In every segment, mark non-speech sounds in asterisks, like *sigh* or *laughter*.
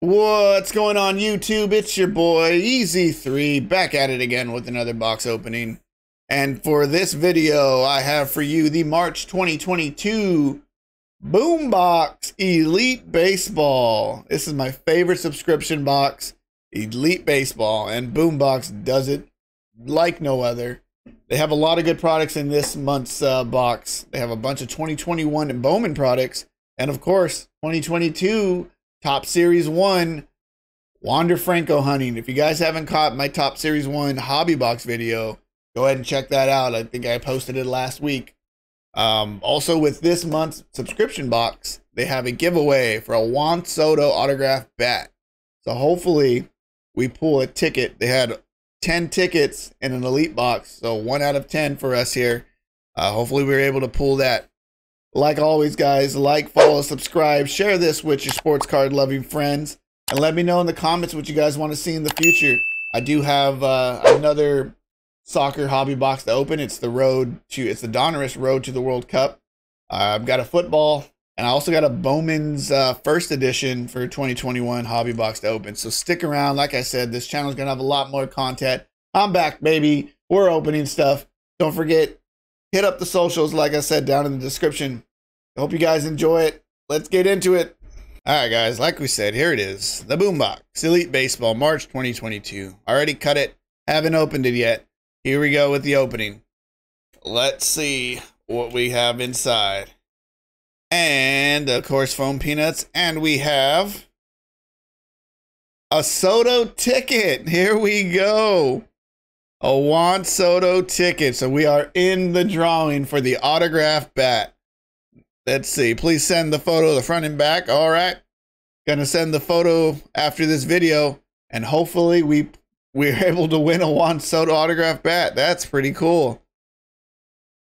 What's going on YouTube? It's your boy Easy3 back at it again with another box opening. And for this video, I have for you the March 2022 Boombox Elite Baseball. This is my favorite subscription box, Elite Baseball, and Boombox does it like no other. They have a lot of good products in this month's uh, box. They have a bunch of 2021 Bowman products, and of course, 2022 Topps Series 1 Wander Franco hunting. If you guys haven't caught my Topps Series 1 hobby box video, go ahead and check that out. I think I posted it last week. Um, also, with this month's subscription box, they have a giveaway for a Juan Soto autograph bat. So hopefully, we pull a ticket. They had 10 tickets in an elite box, so one out of 10 for us here. Uh, hopefully, we are able to pull that like always, guys, like, follow, subscribe, share this with your sports card loving friends, and let me know in the comments what you guys want to see in the future. I do have uh, another soccer hobby box to open. It's the road to it's the Donruss Road to the World Cup. Uh, I've got a football, and I also got a Bowman's uh, first edition for 2021 hobby box to open. So stick around. Like I said, this channel is gonna have a lot more content. I'm back, baby. We're opening stuff. Don't forget hit up the socials, like I said, down in the description. I hope you guys enjoy it. Let's get into it. All right, guys, like we said, here it is the Boombox Elite Baseball, March 2022. Already cut it, haven't opened it yet. Here we go with the opening. Let's see what we have inside. And, of course, foam peanuts. And we have a Soto ticket. Here we go a Juan Soto ticket. So we are in the drawing for the autograph bat. Let's see. Please send the photo, the front and back. All right. Gonna send the photo after this video, and hopefully we we're *laughs* able to win a Juan Soto autograph bat. That's pretty cool.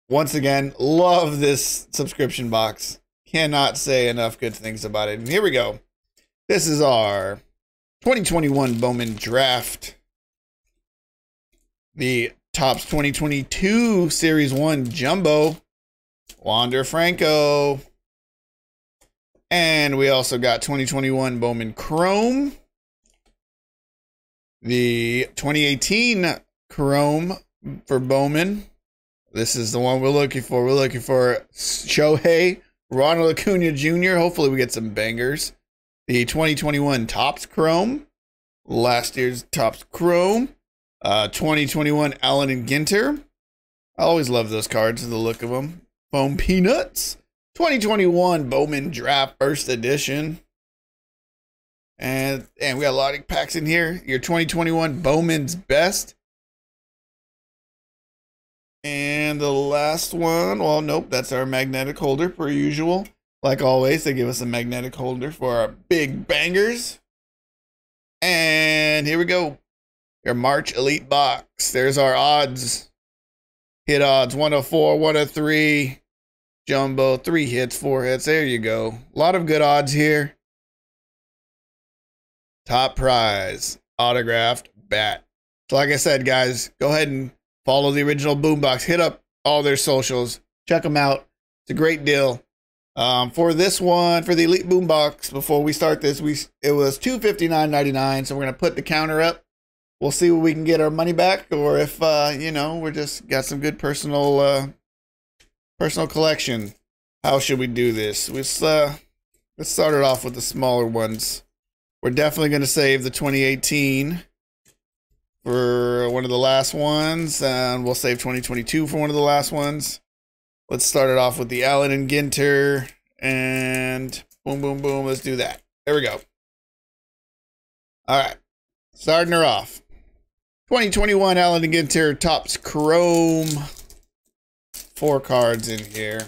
Once again, love this subscription box. Cannot say enough good things about it. And here we go. This is our 2021 Bowman Draft the Topps 2022 Series 1 Jumbo, Wander Franco. And we also got 2021 Bowman Chrome, the 2018 Chrome for Bowman. This is the one we're looking for. We're looking for Shohei, Ronald Acuna Jr. Hopefully, we get some bangers. The 2021 Topps Chrome, last year's Topps Chrome. Uh, 2021 Allen and Ginter. I always love those cards, and the look of them. Foam Peanuts. 2021 Bowman Draft First Edition. And and we got a lot of packs in here. Your 2021 Bowman's Best. And the last one, well, nope, that's our magnetic holder per usual. Like always, they give us a magnetic holder for our big bangers. And here we go your March Elite box. There's our odds. Hit odds 104, 103. Jumbo, three hits, four hits. There you go. A lot of good odds here. Top prize, autographed bat. So, like I said, guys, go ahead and follow the original Boombox. Hit up all their socials. Check them out. It's a great deal. Um, for this one, for the Elite Boombox, before we start this, we it was two fifty nine ninety nine. So we're gonna put the counter up we'll see what we can get our money back, or if uh, you know we're just got some good personal uh, personal collection. How should we do this? Let's uh, let's start it off with the smaller ones. We're definitely going to save the 2018 for one of the last ones, and we'll save 2022 for one of the last ones. Let's start it off with the Allen and Ginter, and boom, boom, boom. Let's do that. There we go. All right, starting her off. 2021 Allen and Ginter Topps Chrome. Four cards in here.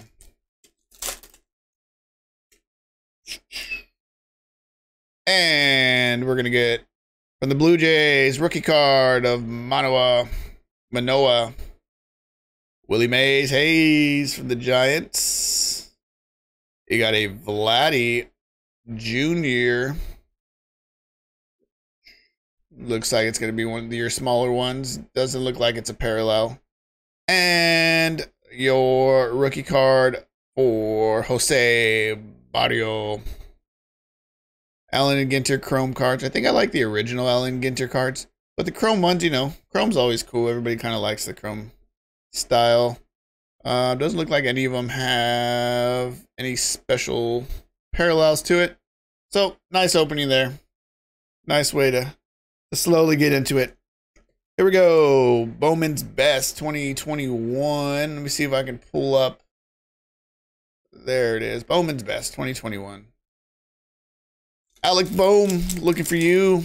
And we're going to get from the Blue Jays rookie card of Manoah, Manoah, Willie Mays Hayes from the Giants. You got a Vladdy Jr. Looks like it's going to be one of your smaller ones. Doesn't look like it's a parallel. And your rookie card for Jose Barrio. Allen Ginter Chrome cards. I think I like the original Allen Ginter cards. But the Chrome ones, you know, Chrome's always cool. Everybody kind of likes the Chrome style. Uh, doesn't look like any of them have any special parallels to it. So, nice opening there. Nice way to slowly get into it. Here we go. Bowman's Best 2021. Let me see if I can pull up. There it is. Bowman's Best 2021. Alec Bohm, looking for you.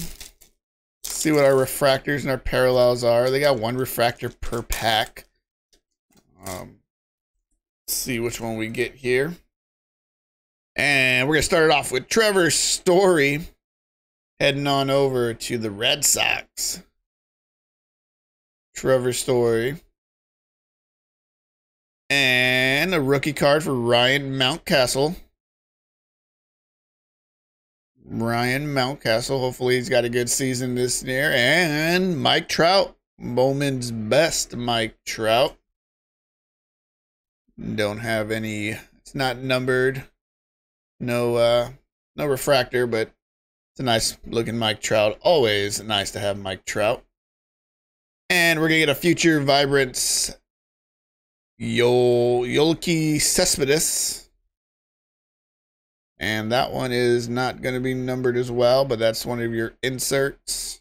See what our refractors and our parallels are. They got one refractor per pack. Um, see which one we get here. And we're going to start it off with Trevor Story heading on over to the Red Sox. Trevor Story. And a rookie card for Ryan Mountcastle. Ryan Mountcastle. Hopefully, he's got a good season this year. And Mike Trout. Bowman's best Mike Trout. Don't have any. It's not numbered. No, uh, no refractor, but it's a nice looking Mike Trout. Always nice to have Mike Trout. And we're gonna get a future vibrance Yol Yoelqui Cespedes. And that one is not going to be numbered as well, but that's one of your inserts.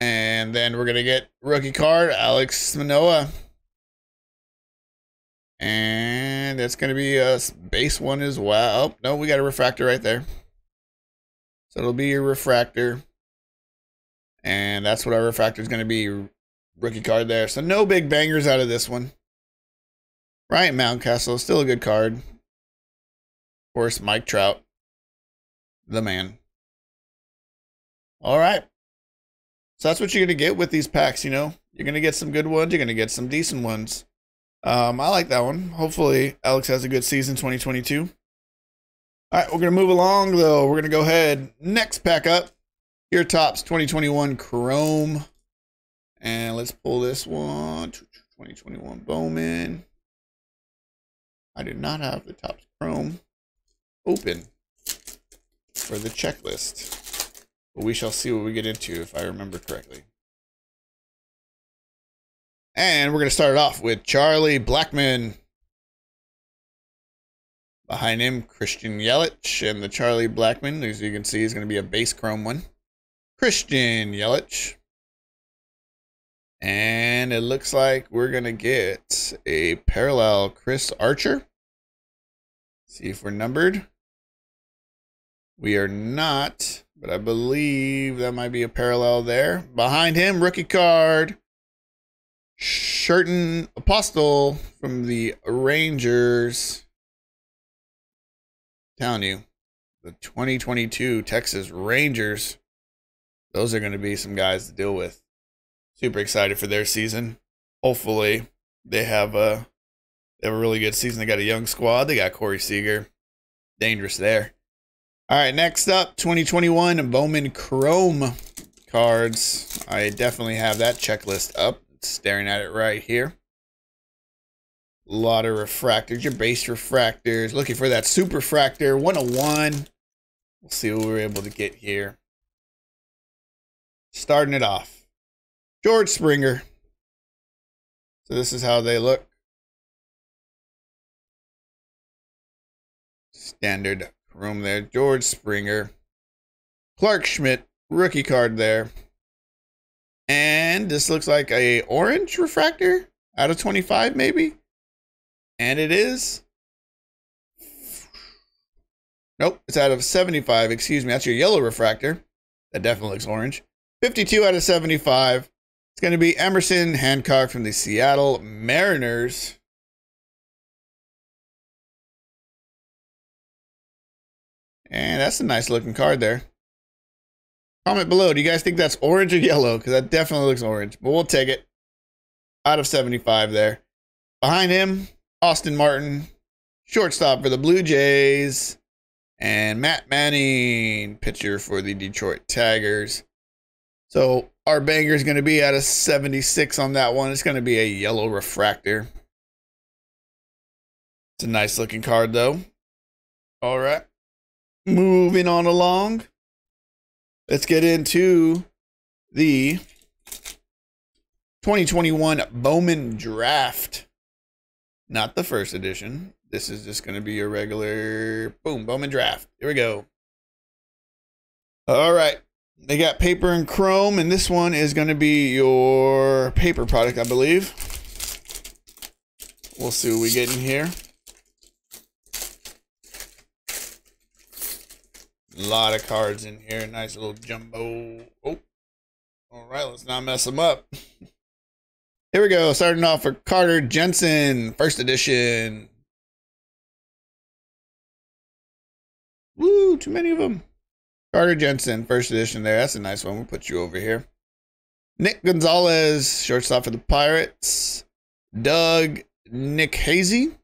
And then we're going to get rookie card, Alex Manoah. And that's going to be a base one as well. Oh, no, we got a refractor right there. So it'll be your refractor. And that's what our refractor is going to be. Rookie card there. So no big bangers out of this one. Ryan Mountcastle, still a good card. Of course, Mike Trout, the man. All right. So that's what you're going to get with these packs, you know. You're going to get some good ones. You're going to get some decent ones. Um, I like that one. Hopefully, Alex has a good season 2022. All right, we're going to move along, though. We're going to go ahead. Next pack up. Here, Topps 2021 Chrome. And let's pull this one. 2021 Bowman. I do not have the Topps Chrome open for the checklist. But we shall see what we get into if I remember correctly. And we're going to start it off with Charlie Blackmon. Behind him, Christian Yelich. And the Charlie Blackmon. as you can see, is going to be a base chrome one. Christian Yelich. And it looks like we're going to get a parallel Chris Archer. See if we're numbered. We are not, but I believe that might be a parallel there. Behind him, rookie card. Sherten Apostel from the Rangers. I'm telling you, the 2022 Texas Rangers. Those are going to be some guys to deal with. Super excited for their season. Hopefully, they have a they have a really good season. They got a young squad. They got Corey Seager, dangerous there. All right, next up, 2021 Bowman Chrome cards. I definitely have that checklist up staring at it right here. A lot of refractors, your base refractors. Looking for that super fractor, 101. We'll see what we're able to get here. Starting it off. George Springer. So this is how they look. Standard room there. George Springer. Clarke Schmidt, rookie card there. And this looks like a orange refractor out of 25 maybe. And it is. Nope, it's out of 75. Excuse me. That's your yellow refractor. That definitely looks orange. 52 out of 75. It's going to be Emerson Hancock from the Seattle Mariners. And that's a nice looking card there. Comment below. Do you guys think that's orange or yellow? Because that definitely looks orange. But we'll take it. Out of 75 there. Behind him, Austin Martin. Shortstop for the Blue Jays. And Matt Manning, pitcher for the Detroit Tigers. So our banger is going to be at a 76 on that one. It's going to be a yellow refractor. It's a nice looking card, though. All right. Moving on along. Let's get into the 2021 Bowman Draft. Not the first edition. This is just going to be a regular boom Bowman Draft. Here we go. All right. They got paper and chrome, and this one is going to be your paper product, I believe. We'll see what we get in here. A lot of cards in here. Nice little jumbo. Oh. All right, let's not mess them up. *laughs* Here we go. Starting off for Carter Jensen, first edition. Woo, too many of them. Carter Jensen, first edition there. That's a nice one. We'll put you over here. Nick Gonzalez, shortstop for the Pirates. Doug Nikhazy,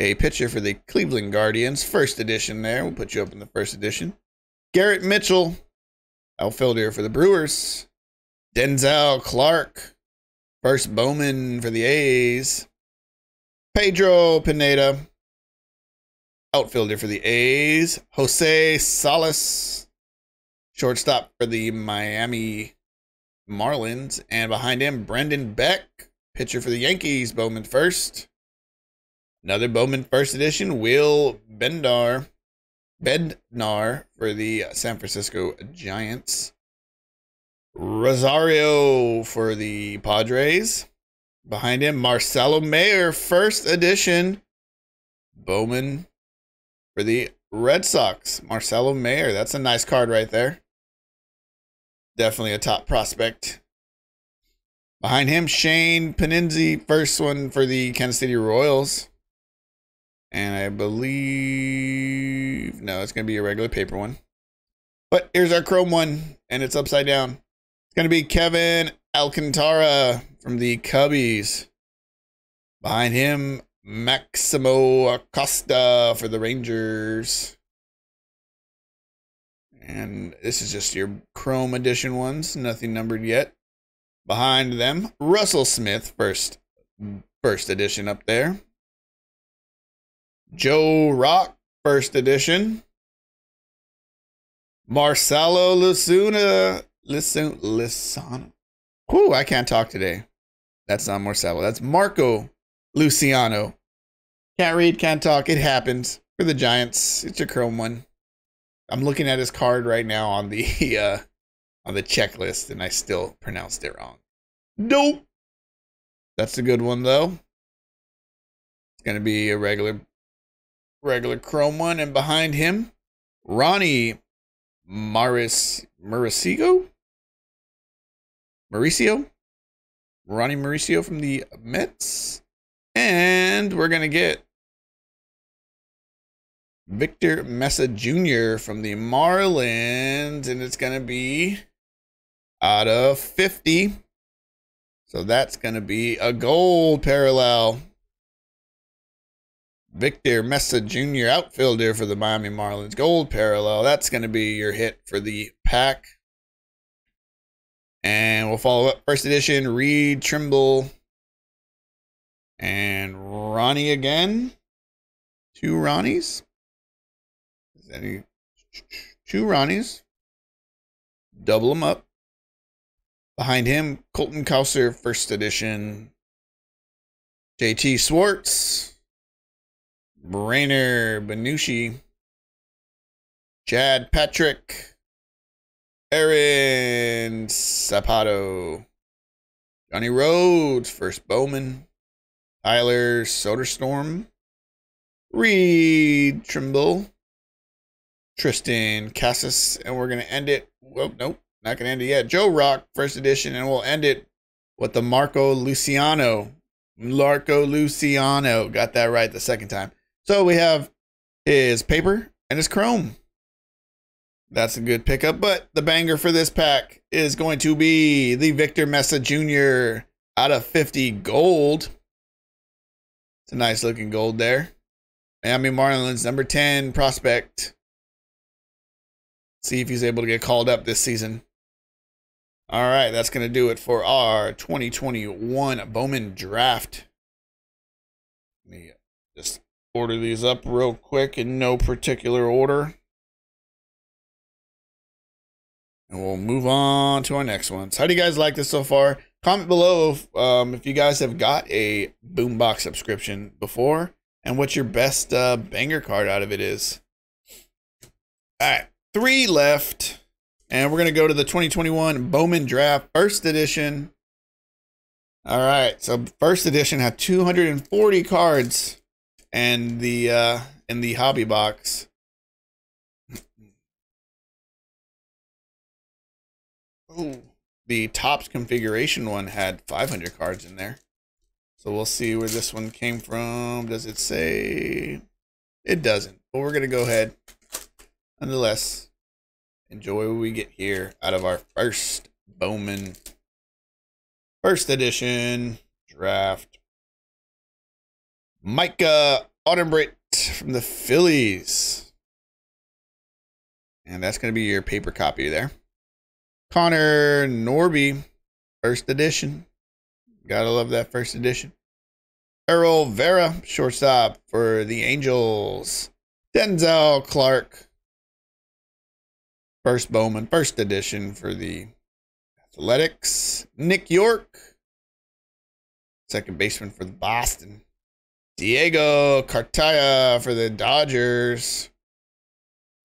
a pitcher for the Cleveland Guardians, first edition there. We'll put you up in the first edition. Garrett Mitchell, outfielder for the Brewers. Denzel Clark, First Bowman for the A's. Pedro Pineda, outfielder for the A's. Jose Salas, shortstop for the Miami Marlins. And behind him, Brendan Beck, pitcher for the Yankees. Bowman first. Another Bowman first edition, Will Bendar. Bednar for the San Francisco Giants. Rosario for the Padres. Behind him, Marcelo Mayer, first edition. Bowman for the Red Sox. Marcelo Mayer. That's a nice card right there. Definitely a top prospect. Behind him, Shane Pennington, first one for the Kansas City Royals. And I believe, no, it's going to be a regular paper one. But here's our chrome one, and it's upside down. It's going to be Kevin Alcantara from the Cubbies. Behind him, Maximo Acosta for the Rangers. And this is just your Chrome Edition ones, nothing numbered yet. Behind them, Russell Smith, first first edition up there. Joe Rock, first edition. Marcelo Lucuna Listen, Lisano. Whew, I can't talk today. That's not Marcelo. That's Marco Luciano. Can't read, can't talk. It happens for the Giants. It's a chrome one. I'm looking at his card right now on the *laughs* uh, on the checklist, and I still pronounced it wrong. Nope. That's a good one though. It's gonna be a regular regular chrome one, and behind him, Ronnie Maris Mauricio? Mauricio? Ronnie Mauricio from the Mets. And we're to get Victor Mesa Jr. from the Marlins. And it's to be out of 50. So that's to be a gold parallel. Victor Mesa Jr., outfielder for the Miami Marlins. Gold parallel. That's going to be your hit for the pack. And we'll follow up first edition Reed Trimble and Ronnie again. Two Ronnies. Is any two Ronnies? Double them up. Behind him, Colton Cowser, first edition. JT Swartz. Brainer Bonaci, Chad Patrick, Aaron Sabato, Johnny Rhodes, first Bowman, Tyler Soderstrom, Reed Trimble, Tristan Cassis, and we're going to end it. Well, nope, not going to end it yet. Joe Rock, first edition, and we'll end it with the Marco Luciano. Marco Luciano. Got that right the second time. So we have his paper and his chrome. That's a good pickup. But the banger for this pack is going to be the Victor Mesa Jr. out of 50 gold. It's a nice looking gold there. Miami Marlins, number 10 prospect. See if he's able to get called up this season. All right, that's going to do it for our 2021 Bowman draft. Let me just order these up real quick in no particular order. And we'll move on to our next ones. How do you guys like this so far? Comment below if, um, if you guys have got a Boombox subscription before and what your best uh, banger card out of it is. All right, three left. And we're going to go to the 2021 Bowman Draft First Edition. All right, so First Edition had 240 cards and the uh in the hobby box. Ooh, the Topps configuration one had 500 cards in there. So we'll see where this one came from. Does it say? It doesn't. But we're going to go ahead. Nonetheless, enjoy what we get here out of our first Bowman first edition draft. Micah Ottenbreit from the Phillies. And that's going to be your paper copy there. Connor Norby, first edition. Gotta love that first edition. Errol Vera, shortstop for the Angels. Denzel Clark, first Bowman, first edition for the Athletics. Nick Yorke, second baseman for the Boston. Diego Cartaya for the Dodgers.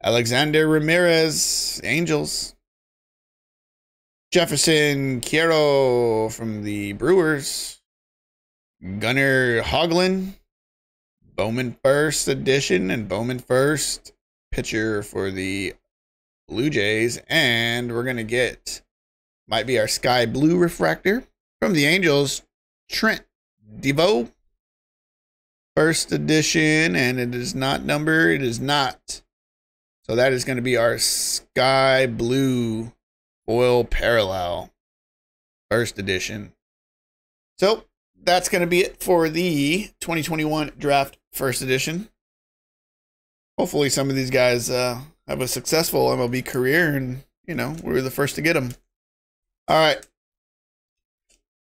Alexander Ramirez, Angels. Jefferson Quero from the Brewers. Gunnar Hoglund. Bowman First Edition and Bowman First pitcher for the Blue Jays. And we're going to get, might be our Sky Blue Refractor from the Angels, Trent Deveaux. First Edition, and it is not numbered. It is not. So that is going to be our Sky Blue Oil Parallel, first edition. So that's going to be it for the 2021 draft first edition. Hopefully, some of these guys uh, have a successful MLB career, and you know we were the first to get them. All right.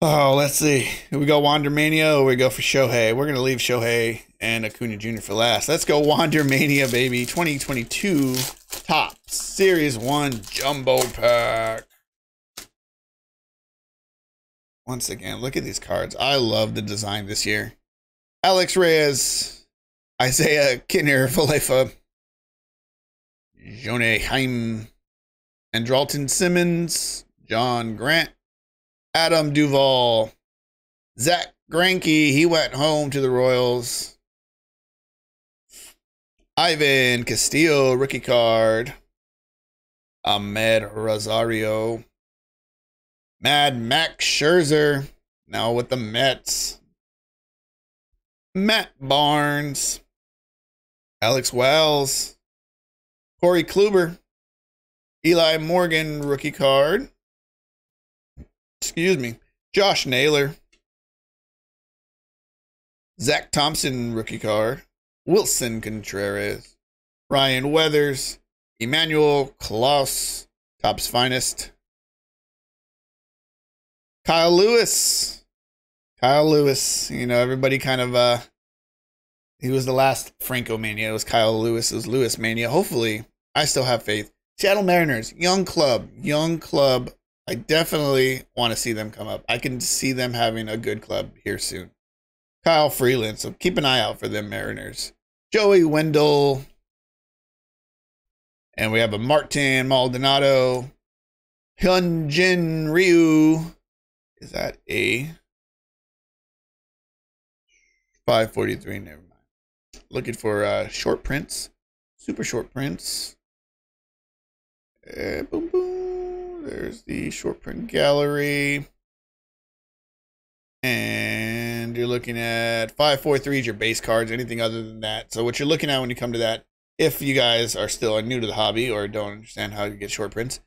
Oh, let's see. we go Wander Mania or we go for Shohei? We're gonna leave Shohei and Acuna Jr. for last. Let's go Wander Mania, baby. 2022 Topps Series 1 Jumbo Pack. Once again, look at these cards. I love the design this year. Alex Reyes, Isaiah Kiner, Falefa, Jonah Heim, Andrelton Simmons, John Grant, Adam Duvall, Zach Greinke, he went home to the Royals. Ivan Castillo, rookie card. Amed Rosario. Mad Max Scherzer, now with the Mets. Matt Barnes. Alex Wells. Corey Kluber. Eli Morgan, rookie card. Excuse me. Josh Naylor. Zach Thompson, rookie card. Willson Contreras, Ryan Weathers, Emmanuel Clase, Topps finest. Kyle Lewis. Kyle Lewis. You know, everybody kind of uh he was the last Franco mania. It was Kyle Lewis. It was Lewis mania. Hopefully, I still have faith. Seattle Mariners, young club, young club. I definitely want to see them come up. I can see them having a good club here soon. Kyle Freeland. So keep an eye out for them Mariners. Joey Wendle. And we have a Martin Maldonado. Hyunjin Ryu. Is that a 543? Never mind. Looking for uh, short prints. Super short prints. Uh, boom, boom. There's the short print gallery. And you're looking at 543 is your base cards, anything other than that. So what you're looking at when you come to that, if you guys are still new to the hobby or don't understand how to get short prints,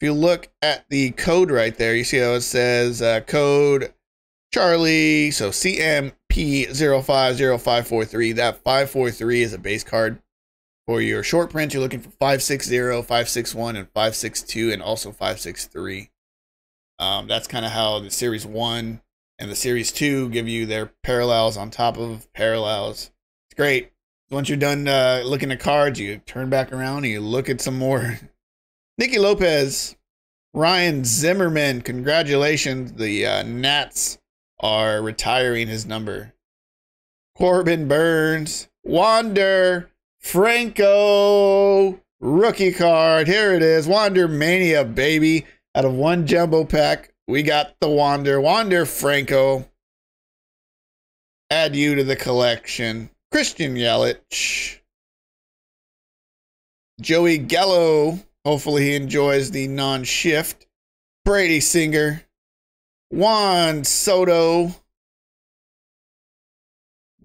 if you look at the code right there, you see how it says uh, code Charlie, so CMP050543. That 543 is a base card. For your short print, you're looking for 560, 561, and 562, and also 563. Um, that's kind of how the Series 1 and the Series 2 give you their parallels on top of parallels. It's great. Once you're done uh, looking at cards, you turn back around and you look at some more. *laughs* Nicky Lopez, Ryan Zimmerman, congratulations. The uh, Nats are retiring his number. Corbin Burnes, Wander, Franco, rookie card. Here it is. Wander Mania, baby. Out of one jumbo pack, we got the Wander. Wander Franco. Add you to the collection. Christian Yelich. Joey Gallo. Hopefully he enjoys the non-shift. Brady Singer. Juan Soto.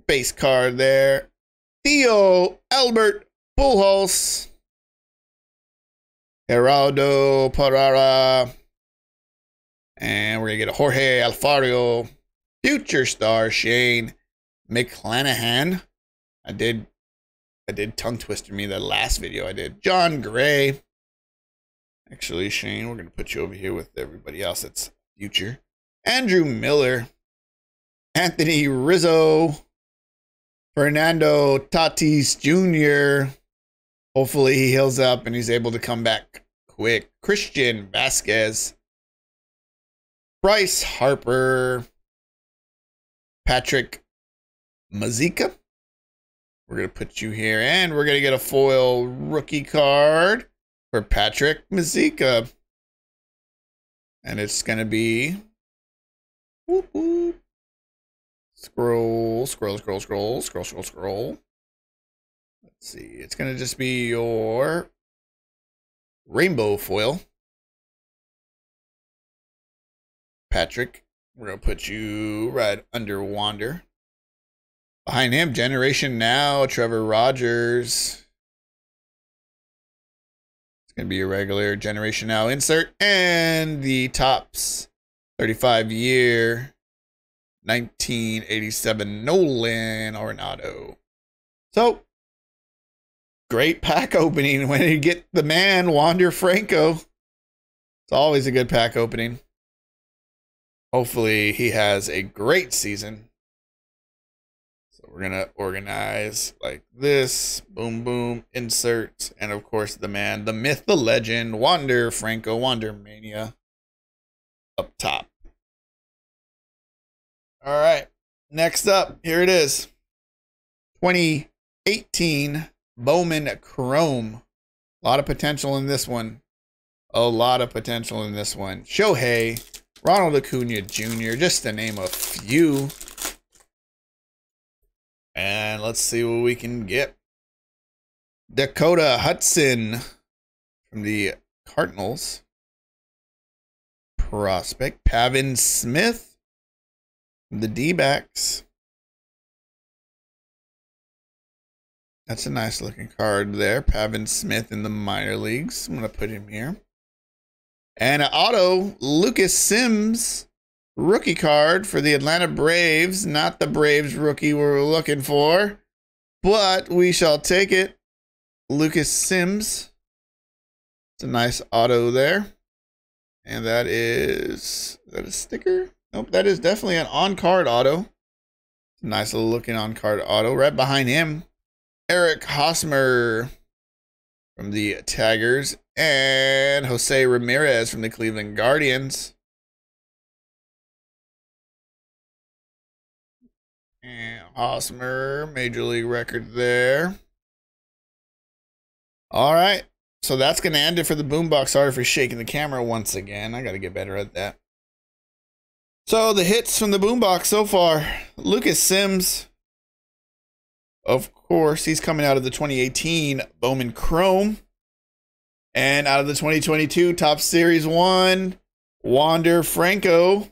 Base card there. Theo Albert Pujols. Geraldo Parara. And we're going to get a Jorge Alfaro. Future star Shane McClanahan. I did I did tongue twister me that last video I did. John Gray. Actually, Shane, we're gonna put you over here with everybody else that's future. Andrew Miller. Anthony Rizzo. Fernando Tatis Jr. Hopefully he heals up and he's able to come back quick. Christian Vazquez. Bryce Harper. Patrick Mazeika. We're going to put you here, and we're going to get a foil rookie card for Patrick Mazeika. And it's going to be. Whoop, whoop. Scroll, scroll, scroll, scroll, scroll, scroll, scroll. Let's see. It's going to just be your rainbow foil. Patrick. We're going to put you right under Wander. Behind him, Generation Now, Trevor Rogers. It's going to be a regular Generation Now insert. And the Topps 35 year 1987 Nolan Arenado. So, great pack opening when you get the man, Wander Franco. It's always a good pack opening. Hopefully, he has a great season. So, we're going to organize like this. Boom, boom, insert. And of course, the man, the myth, the legend, Wander Franco, Wander Mania up top. All right. Next up, here it is 2018 Bowman Chrome. A lot of potential in this one. A lot of potential in this one. Shohei, Ronald Acuna Jr., just to name a few. And let's see what we can get. Dakota Hudson from the Cardinals. Prospect. Pavin Smith. The D backs. That's a nice looking card there. Pavin Smith in the minor leagues. I'm going to put him here. And an auto, Lucas Sims rookie card for the Atlanta Braves. Not the Braves rookie we are looking for, but we shall take it. Lucas Sims. It's a nice auto there. And that is, is that a sticker? Nope, that is definitely an on-card auto. Nice little looking on-card auto. Right behind him, Eric Hosmer from the Tigers and Jose Ramirez from the Cleveland Guardians. And Hosmer, major league record there. All right. So that's going to end it for the boombox. Sorry for shaking the camera once again. I got to get better at that. So the hits from the boombox so far Lucas Sims, of course, he's coming out of the 2018 Bowman Chrome. And out of the 2022 Topps Series 1, Wander Franco.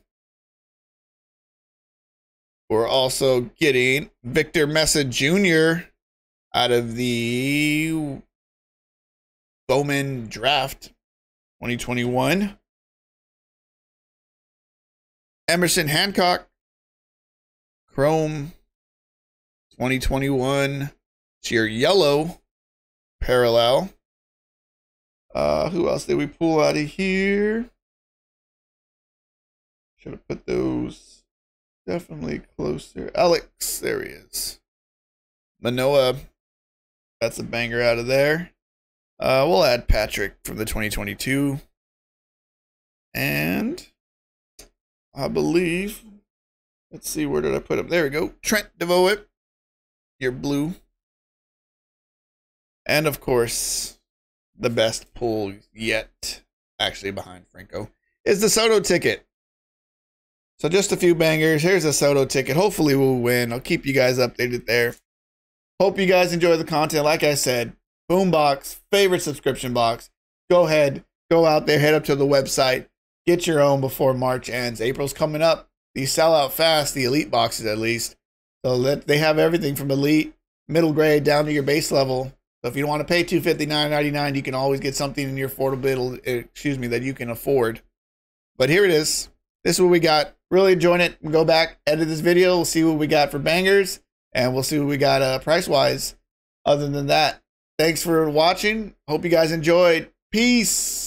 We're also getting Victor Mesa Jr. out of the Bowman Draft 2021. Emerson Hancock, Chrome 2021. It's your yellow parallel. Uh, who else did we pull out of here? Should have put those definitely closer. Alex, there he is. Manoah That's a banger out of there. Uh, we'll add Patrick from the 2022. And I believe, let's see, where did I put him? There we go. Trent Deveaux. Your blue. And of course, the best pull yet, actually behind Franco, is the Soto ticket. So just a few bangers. Here's a Soto ticket. Hopefully we'll win. I'll keep you guys updated there. Hope you guys enjoy the content. Like I said, Boombox, favorite subscription box. Go ahead, go out there, head up to the website, get your own before March ends. April's coming up. These sell out fast, the elite boxes at least. So let they have everything from elite, middle grade down to your base level. So if you don't want to pay two fifty nine ninety nine, you can always get something in your affordable excuse me that you can afford. But here it is. This is what we got. Really enjoying it. Go back, edit this video. We'll see what we got for bangers, and we'll see what we got uh, price wise. Other than that, thanks for watching. Hope you guys enjoyed. Peace.